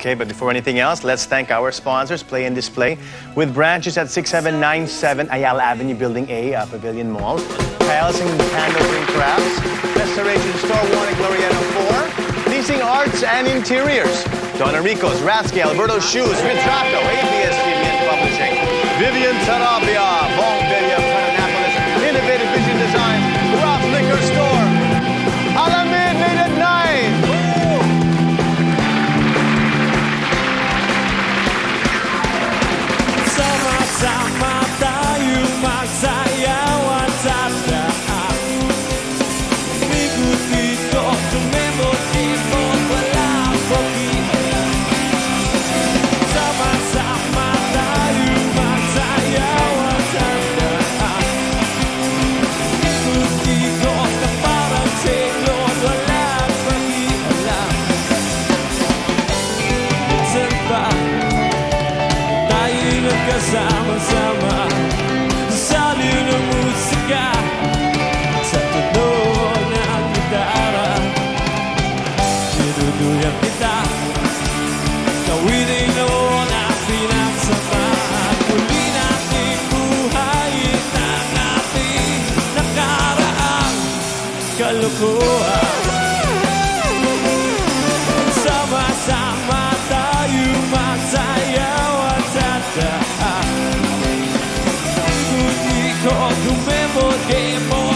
Okay, but before anything else, let's thank our sponsors, Play and Display, with branches at 6797 Ayala Avenue, Building A, uh, Pavilion Mall. Kyle's and Candle Green Crafts, Restoration Store, Warren Gloriano 4, Leasing Arts and Interiors, Donna Rico's, Rasky, Alberto Shoes, Rizzato, ABS and Publishing, Vivian Sarabia, Bong Video, nagkasama-sama Sa ng musika. Sa tunog ng gitara. Tinuduyan kita. Kawiling noon ang pinagsama At muli nating buhayin ang ating nakaraang kalokohan Ikot-ikot, dumemot-demot, wala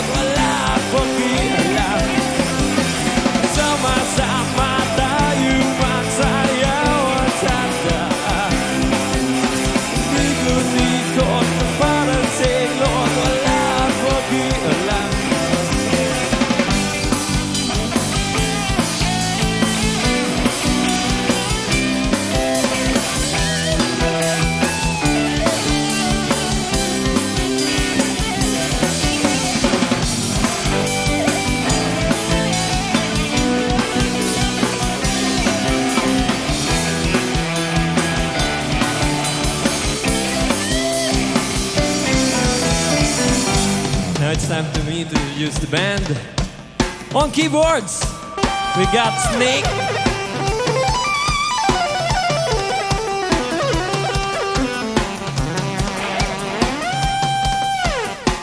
it's time for me to use the band. On keyboards, we got Snake.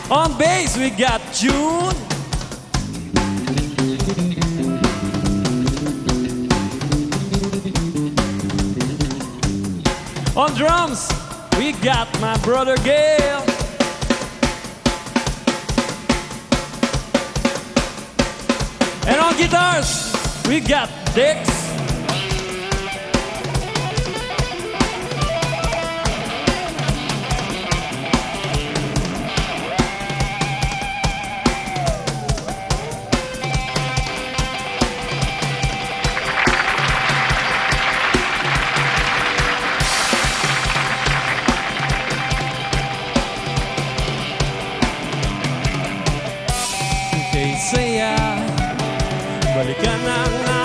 On bass, we got June. On drums, we got my brother Gail. And on guitars, we got Dix. Balikan ang